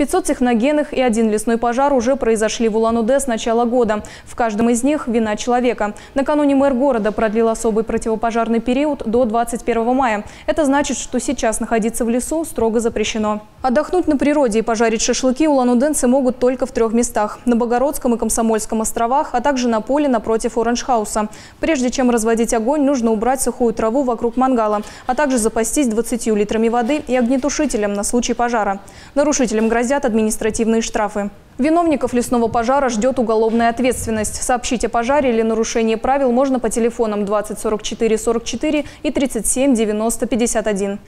500 техногенных и один лесной пожар уже произошли в Улан-Удэ с начала года. В каждом из них вина человека. Накануне мэр города продлил особый противопожарный период до 21 мая. Это значит, что сейчас находиться в лесу строго запрещено. Отдохнуть на природе и пожарить шашлыки улан-удэнцы могут только в трех местах – на Богородском и Комсомольском островах, а также на поле напротив Оранжхауса. Прежде чем разводить огонь, нужно убрать сухую траву вокруг мангала, а также запастись 20 литрами воды и огнетушителем на случай пожара. Нарушителям грозят административные штрафы. Виновников лесного пожара ждет уголовная ответственность. Сообщить о пожаре или нарушении правил можно по телефонам 20 44 44 и 37 90 51.